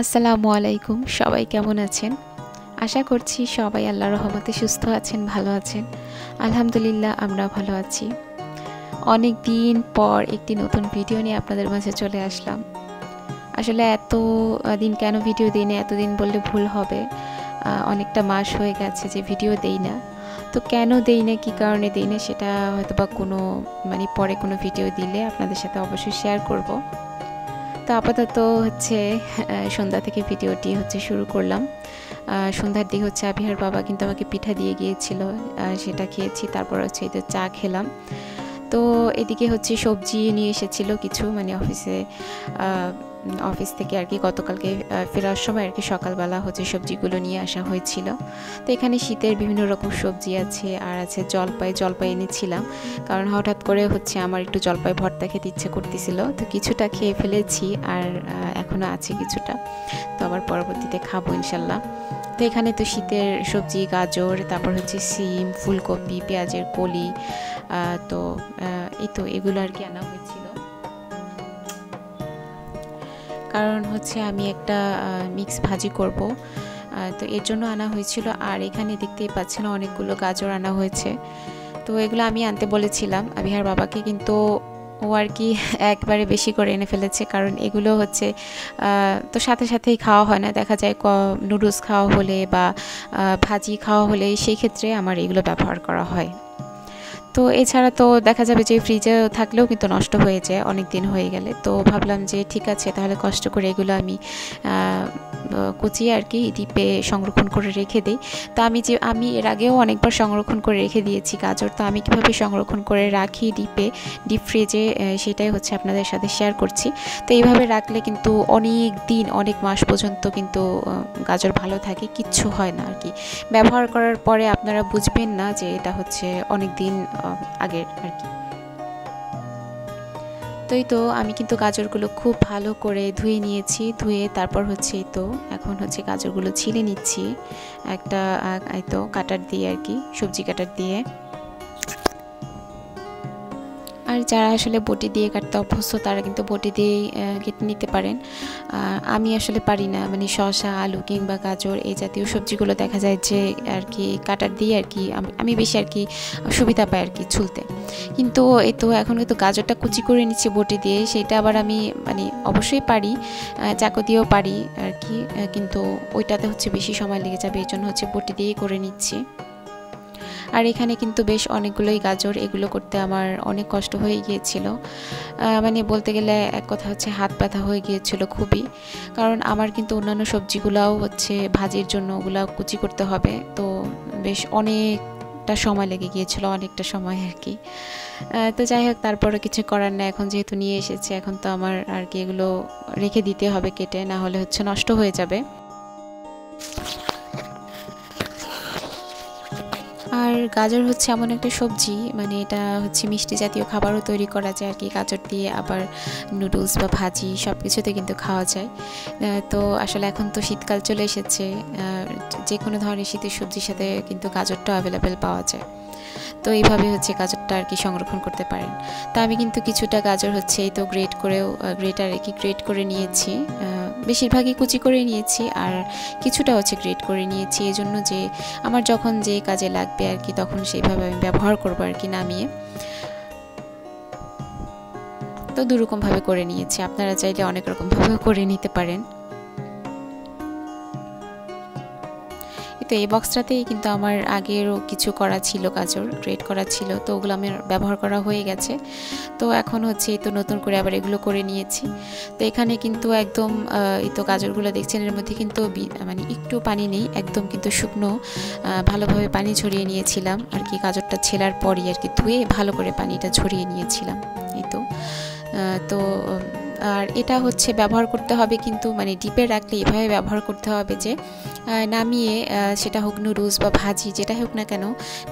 আসসালামু আলাইকুম, সবাই কেমন আছেন? আশা করছি সবাই আল্লাহ রহমতে সুস্থ আছেন, ভালো আছেন। আলহামদুলিল্লাহ, আমরা ভালো আছি। অনেক দিন পর একটি নতুন ভিডিও নিয়ে আপনাদের মাঝে চলে আসলাম। আসলে এত দিন কেন ভিডিও দিই না, এতদিন বললে ভুল হবে। অনেকটা মাস হয়ে গেছে যে ভিডিও দেই না। তো কেন দেই না, কী কারণে দেই না, সেটা হয়তো বা কোনো মানে পরে কোনো ভিডিও দিলে আপনাদের সাথে অবশ্যই শেয়ার করব। তো আপাতত হচ্ছে সন্ধ্যা থেকে ভিডিওটি হচ্ছে শুরু করলাম। সন্ধ্যার দিকে হচ্ছে আবিহার বাবা কিন্তু আমাকে পিঠা দিয়ে গিয়েছিল সেটা খেয়েছি, তারপর হচ্ছে এই চা খেলাম। তো এদিকে হচ্ছে সবজি নিয়ে এসেছিল কিছু মানে অফিসে অফিস থেকে আর কি গতকালকে ফেরার সময় আর কি সকালবেলা হচ্ছে সবজিগুলো নিয়ে আসা হয়েছিল। তো এখানে শীতের বিভিন্ন রকম সবজি আছে, আর আছে জলপাই জলপাই এনেছিলাম। কারণ হঠাৎ করে হচ্ছে আমার একটু জলপাই ভর্তা খেতে ইচ্ছে করতেছিল। তো কিছুটা খেয়ে ফেলেছি, আর এখনও আছে কিছুটা। তো আবার পরবর্তীতে খাব ইনশাল্লাহ। তো এখানে তো শীতের সবজি, গাজর, তারপর হচ্ছে সিম, ফুলকপি, পেঁয়াজের কলি তো এই তো এগুলো আর কি আনা হয়েছিল। কারণ হচ্ছে আমি একটা মিক্স ভাজি করব। তো এর জন্য আনা হয়েছিল। আর এখানে দেখতেই পাচ্ছেন অনেকগুলো গাজর আনা হয়েছে। তো এগুলো আমি আনতে বলেছিলাম আবিহার বাবাকে, কিন্তু ও আর কি একবারে বেশি করে এনে ফেলেছে। কারণ এগুলো হচ্ছে তো সাথে সাথেই খাওয়া হয় না। দেখা যায় ক নুডলস খাওয়া হলে বা ভাজি খাওয়া হলে সেই ক্ষেত্রে আমার এগুলো ব্যবহার করা হয়। তো এছাড়া তো দেখা যাবে যে ফ্রিজে থাকলেও কিন্তু নষ্ট হয়ে যায়, অনেক দিন হয়ে গেলে। তো ভাবলাম যে ঠিক আছে, তাহলে কষ্ট করে এগুলো আমি কুচিয়ে আর কি ডিপে সংরক্ষণ করে রেখে দিই। তো আমি যে, আমি এর আগেও অনেকবার সংরক্ষণ করে রেখে দিয়েছি গাজর। তো আমি কীভাবে সংরক্ষণ করে রাখি ডিপে, ডিপ ফ্রিজে সেটাই হচ্ছে আপনাদের সাথে শেয়ার করছি। তো এইভাবে রাখলে কিন্তু অনেক দিন, অনেক মাস পর্যন্ত কিন্তু গাজর ভালো থাকে, কিচ্ছু হয় না আর কি। ব্যবহার করার পরে আপনারা বুঝবেন না যে এটা হচ্ছে অনেক দিন আগের আর কি। তো এই তো, আমি কিন্তু গাজরগুলো খুব ভালো করে ধুয়ে নিয়েছি, ধুয়ে তারপর হচ্ছে তো, এখন হচ্ছে গাজরগুলো ছিলে নিচ্ছি। একটা এই তো, কাটার দিয়ে আর কি, সবজি কাটার দিয়ে। আর যারা আসলে বটি দিয়ে কাটতে অভ্যস্ত, তারা কিন্তু বটি দিয়েই কেটে নিতে পারেন। আমি আসলে পারি না মানে শসা, আলু কিংবা গাজর এই জাতীয় সবজিগুলো দেখা যায় যে আর কি কাটার দিয়ে আর কি আমি বেশি আর কি সুবিধা পাই আর কি ছুলতে। কিন্তু এই তো এখন কিন্তু গাজরটা কুচি করে নিচ্ছি বটি দিয়ে, সেটা আবার আমি মানে অবশ্যই পারি চাকু দিয়েও পারি আর কি কিন্তু ওইটাতে হচ্ছে বেশি সময় লেগে যাবে এই জন্য হচ্ছে বটি দিয়েই করে নিচ্ছি। আর এখানে কিন্তু বেশ অনেকগুলোই গাজর, এগুলো করতে আমার অনেক কষ্ট হয়ে গিয়েছিল। মানে বলতে গেলে এক কথা হচ্ছে হাত ব্যথা হয়ে গিয়েছিল খুবই। কারণ আমার কিন্তু অন্যান্য সবজিগুলাও হচ্ছে ভাজির জন্য ওগুলা কুচি করতে হবে। তো বেশ অনেক অনেকটা সময় লেগে গিয়েছিল, অনেকটা সময় আর কি। তো যাই হোক তারপরে কিছু করার না এখন যেহেতু নিয়ে এসেছে, এখন তো আমার আর কি এগুলো রেখে দিতে হবে কেটে, না হলে হচ্ছে নষ্ট হয়ে যাবে। গাজর হচ্ছে এমন একটা সবজি মানে এটা হচ্ছে মিষ্টি জাতীয় খাবারও তৈরি করা যায় আর কি। গাজর দিয়ে আবার নুডলস বা ভাজি সব কিছুতে কিন্তু খাওয়া যায়। তো আসলে এখন তো শীতকাল চলে এসেছে যে কোনো ধরনের শীতের সবজির সাথে কিন্তু গাজরটা অ্যাভেলেবেল পাওয়া যায়। তো এইভাবে হচ্ছে গাজরটা আর কি সংরক্ষণ করতে পারেন। তা আমি কিন্তু কিছুটা গাজর হচ্ছে এই তো গ্রেট করেও গ্রেটার কি গ্রেট করে নিয়েছি বেশিরভাগই কুচি করে নিয়েছি আর কিছুটা হচ্ছে গ্রেড করে নিয়েছি। এজন্য যে আমার যখন যে কাজে লাগবে আর কি, তখন সেইভাবে আমি ব্যবহার করব আর কি নামিয়ে। তো দুরকমভাবে করে নিয়েছি। আপনারা চাইলে অনেক রকমভাবেও করে নিতে পারেন। তো এই বক্সটাতেই কিন্তু আমার আগেরও কিছু করা ছিল, গাজর গ্রেড করা ছিল, তো ওগুলো আমার ব্যবহার করা হয়ে গেছে। তো এখন হচ্ছে এই তো নতুন করে আবার এগুলো করে নিয়েছি। তো এখানে কিন্তু একদম এই তো গাজরগুলো দেখছেন, এর মধ্যে কিন্তু মানে একটু পানি নেই, একদম কিন্তু শুকনো। ভালোভাবে পানি ছড়িয়ে নিয়েছিলাম, আর কি গাজরটা ছেলার পরই আর কি ধুয়ে ভালো করে পানিটা ছড়িয়ে নিয়েছিলাম, এই তো। তো আর এটা হচ্ছে ব্যবহার করতে হবে কিন্তু মানে ডিপে রাখলে এভাবে ব্যবহার করতে হবে যে নামিয়ে সেটা হোক নুডলস বা ভাজি যেটা হোক না কেন,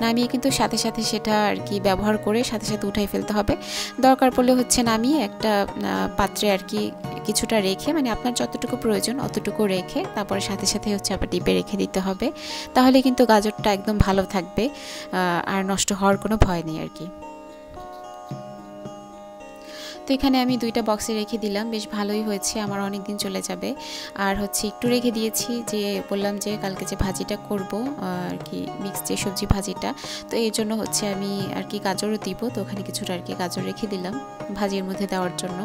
নামিয়ে কিন্তু সাথে সাথে সেটা আর কি ব্যবহার করে সাথে সাথে উঠাই ফেলতে হবে। দরকার পড়লে হচ্ছে নামিয়ে একটা পাত্রে আর কি কিছুটা রেখে মানে আপনার যতটুকু প্রয়োজন অতটুকু রেখে তারপরে সাথে সাথে হচ্ছে আবার ডিপে রেখে দিতে হবে। তাহলে কিন্তু গাজরটা একদম ভালো থাকবে আর নষ্ট হওয়ার কোনো ভয় নেই আর কি। তো এখানে আমি দুইটা বক্সে রেখে দিলাম। বেশ ভালোই হয়েছে, আমার অনেক দিন চলে যাবে। আর হচ্ছে একটু রেখে দিয়েছি যে, বললাম যে কালকে যে ভাজিটা করব, আর কি মিক্স যে সবজি ভাজিটা, তো এর জন্য হচ্ছে আমি আর কি গাজরও দিব। তো ওখানে কিছুটা আর কি গাজর রেখে দিলাম ভাজির মধ্যে দেওয়ার জন্য।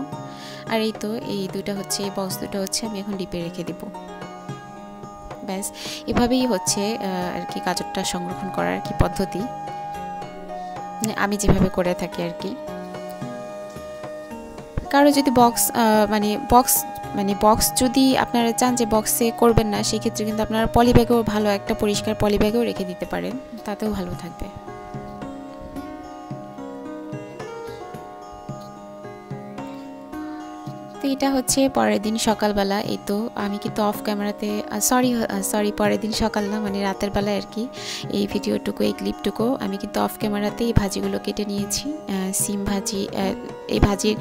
আর এই তো, এই দুটা হচ্ছে, এই বক্স দুটো হচ্ছে আমি এখন ডিপে রেখে দেবো। ব্যাস, এভাবেই হচ্ছে আর কি গাজরটা সংরক্ষণ করার কি পদ্ধতি। মানে আমি যেভাবে করে থাকি আর কি। কারও যদি বক্স মানে বক্স মানে বক্স যদি আপনারা চান যে বক্সে করবেন না সেক্ষেত্রে কিন্তু আপনারা পলিব্যাগেও ভালো একটা পরিষ্কার পলিব্যাগেও রেখে দিতে পারেন। তাতেও ভালো থাকবে। এটা হচ্ছে পরের দিন সকালবেলা। এই তো আমি কিন্তু অফ ক্যামেরাতে সরি সরি পরের দিন সকাল না মানে রাতের বেলায় আর কি। এই ভিডিওটুকু, এই ক্লিপটুকু আমি কিন্তু অফ ক্যামেরাতে এই ভাজিগুলো কেটে নিয়েছি। সিম ভাজি এই ভাজির,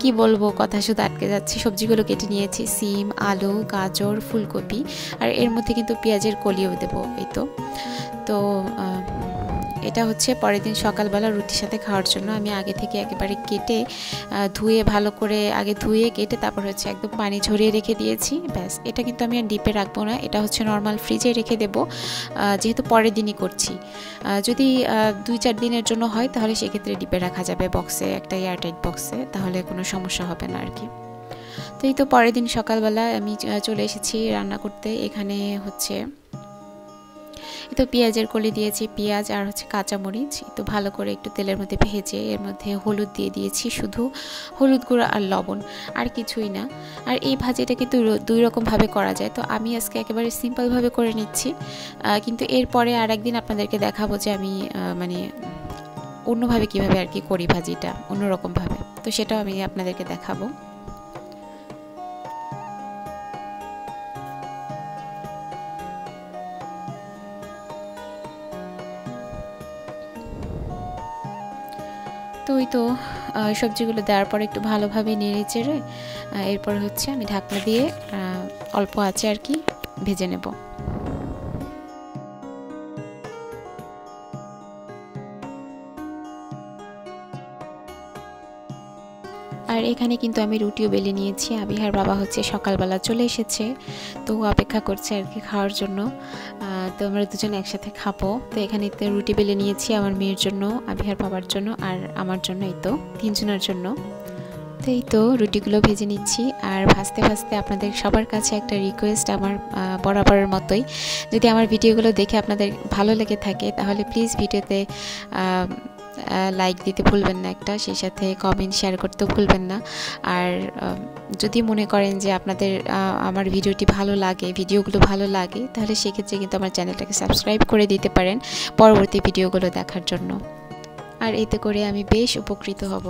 কি বলব, কথা শুধু আটকে যাচ্ছে। সবজিগুলো কেটে নিয়েছি, সিম, আলু, গাজর, ফুলকপি। আর এর মধ্যে কিন্তু পেঁয়াজের কলিও দেবো, এই তো। তো এটা হচ্ছে পরের দিন সকালবেলা রুটির সাথে খাওয়ার জন্য। আমি আগে থেকে একেবারে কেটে ধুয়ে ভালো করে আগে ধুয়ে কেটে তারপর হচ্ছে একদম পানি ঝরিয়ে রেখে দিয়েছি। ব্যাস, এটা কিন্তু আমি আর ডিপে রাখব না। এটা হচ্ছে নর্মাল ফ্রিজে রেখে দেব। যেহেতু পরের দিনই করছি। যদি দুই চার দিনের জন্য হয় তাহলে সেক্ষেত্রে ডিপে রাখা যাবে বক্সে একটা এয়ারটাইট বক্সে তাহলে কোনো সমস্যা হবে না আর কি। তো এই তো পরের দিন সকালবেলা আমি চলে এসেছি রান্না করতে। এখানে হচ্ছে তো পেঁয়াজের কলি দিয়েছি, পেঁয়াজ আর হচ্ছে কাঁচামরিচ তো ভালো করে একটু তেলের মধ্যে ভেজে এর মধ্যে হলুদ দিয়ে দিয়েছি শুধু হলুদ গুঁড়ো আর লবণ, আর কিছুই না। আর এই ভাজিটা কিন্তু দুই রকমভাবে করা যায়, তো আমি আজকে একেবারে সিম্পলভাবে করে নিচ্ছি। কিন্তু এরপরে আর একদিন আপনাদেরকে দেখাবো যে আমি মানে অন্যভাবে কীভাবে আর কি করি ভাজিটা অন্যরকমভাবে তো সেটাও আমি আপনাদেরকে দেখাবো। তো ওই তো সবজিগুলো দেওয়ার পর একটু ভালোভাবে নেড়ে চেড়ে এরপর হচ্ছে আমি ঢাকনা দিয়ে অল্প আছে আর কি, ভেজে নেব। আর এখানে কিন্তু আমি রুটিও বেলে নিয়েছি। আবিহার বাবা হচ্ছে সকালবেলা চলে এসেছে তো অপেক্ষা করছে আর কি খাওয়ার জন্য। তো আমরা দুজন একসাথে খাব। তো এখানে তো রুটি বেলে নিয়েছি আমার মেয়ের জন্য, আবিহার বাবার জন্য আর আমার জন্য এই তো, তিনজনের জন্য। তো এই তো রুটিগুলো ভেজে নিচ্ছি। আর ভাজতে ভাজতে আপনাদের সবার কাছে একটা রিকোয়েস্ট আমার বরাবরের মতোই। যদি আমার ভিডিওগুলো দেখে আপনাদের ভালো লেগে থাকে, তাহলে প্লিজ ভিডিওতে লাইক দিতে ভুলবেন না একটা, সেই সাথে কমেন্ট শেয়ার করতেও ভুলবেন না। আর যদি মনে করেন যে আপনাদের আমার ভিডিওটি ভালো লাগে, ভিডিওগুলো ভালো লাগে, তাহলে সেক্ষেত্রে কিন্তু আমার চ্যানেলটাকে সাবস্ক্রাইব করে দিতে পারেন পরবর্তী ভিডিওগুলো দেখার জন্য। আর এতে করে আমি বেশ উপকৃত হব।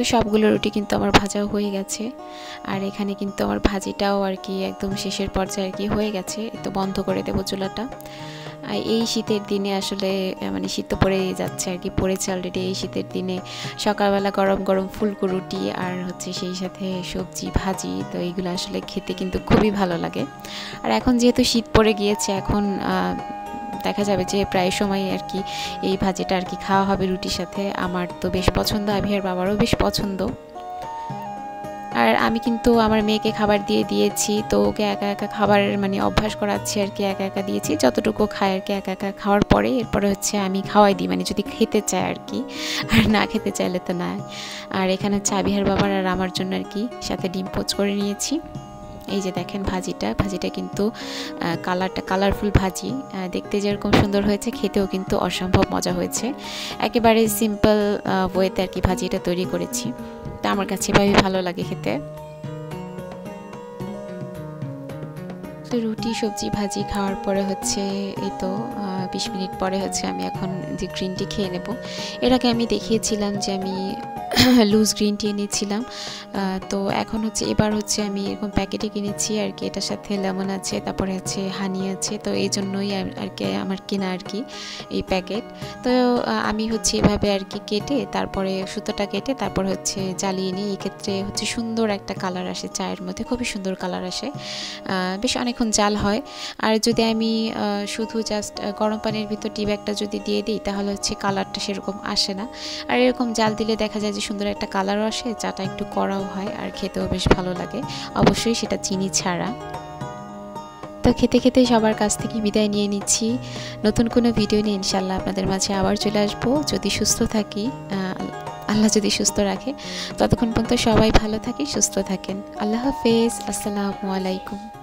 তো সবগুলো রুটি কিন্তু আমার ভাজাও হয়ে গেছে। আর এখানে কিন্তু আমার ভাজিটাও আর কি একদম শেষের পর্যায়ে আর কি হয়ে গেছে। তো বন্ধ করে দেবো চুলাটা। এই শীতের দিনে আসলে মানে শীত তো পড়ে যাচ্ছে আর কি, পড়েছে অলরেডি এই শীতের দিনে। সকালবেলা গরম গরম ফুলকো রুটি আর হচ্ছে সেই সাথে সবজি, ভাজি, তো এইগুলো আসলে খেতে কিন্তু খুবই ভালো লাগে। আর এখন যেহেতু শীত পড়ে গিয়েছে, এখন দেখা যাবে যে প্রায় সময় আর কি এই ভাজিটা আর কি খাওয়া হবে রুটির সাথে। আমার তো বেশ পছন্দ আভিয়ার বাবারও বেশ পছন্দ। আর আমি কিন্তু আমার মেয়েকে খাবার দিয়ে দিয়েছি, তো ওকে একা একা খাবারের মানে অভ্যাস করাচ্ছি আর কি, একা একা দিয়েছি। যতটুকু খায় আর কি একা একা খাওয়ার পরে এরপরে হচ্ছে আমি খাওয়াই দিই মানে যদি খেতে চায় আর কি, আর না খেতে চাইলে তো না আর এখানে হচ্ছে আবিহার বাবার আর আমার জন্য আর কি সাথে ডিম পোচ করে নিয়েছি। এই যে দেখেন ভাজিটা ভাজিটা কিন্তু কালারটা কালারফুল ভাজি। দেখতে যেরকম সুন্দর হয়েছে, খেতেও কিন্তু অসম্ভব মজা হয়েছে। একেবারে সিম্পল ওয়েতে আর কি ভাজিটা তৈরি করেছি। তা আমার কাছে এভাবে ভালো লাগে খেতে। তো রুটি, সবজি, ভাজি খাওয়ার পরে হচ্ছে, এই তো বিশ মিনিট পরে হচ্ছে আমি এখন যে গ্রিন টি খেয়ে নেব। এর আগে আমি দেখিয়েছিলাম যে আমি লুজ গ্রিন টি এনেছিলাম। তো এখন হচ্ছে, এবার হচ্ছে আমি এরকম প্যাকেটে কিনেছি আর কি। এটার সাথে লেমন আছে, তারপরে আছে হানি আছে। তো এই জন্যই আর কি আমার কেনা আর কি এই প্যাকেট তো আমি হচ্ছে এভাবে আর কি কেটে, তারপরে সুতোটা কেটে, তারপর হচ্ছে জ্বালিয়ে নিই। এক্ষেত্রে হচ্ছে সুন্দর একটা কালার আসে চায়ের মধ্যে, খুবই সুন্দর কালার আসে। বেশ অনেকক্ষণ জাল হয়। আর যদি আমি শুধু জাস্ট গরম পানির ভিতর টি ব্যাগটা যদি দিয়ে দিই, তাহলে হচ্ছে কালারটা সেরকম আসে না। আর এরকম জাল দিলে দেখা যায় যে সুন্দর একটা কালারও আসে, চাটা একটু কড়াও হয় আর খেতেও বেশ ভালো লাগে। অবশ্যই সেটা চিনি ছাড়া। তো খেতে খেতে সবার কাছ থেকে বিদায় নিয়ে নিচ্ছি। নতুন কোনো ভিডিও নিয়ে ইনশাল্লাহ আপনাদের মাঝে আবার চলে আসব। যদি সুস্থ থাকি আল্লাহ যদি সুস্থ রাখে, ততক্ষণ পর্যন্ত সবাই ভালো থাকি সুস্থ থাকেন। আল্লাহ হাফেজ। আসসালামু আলাইকুম।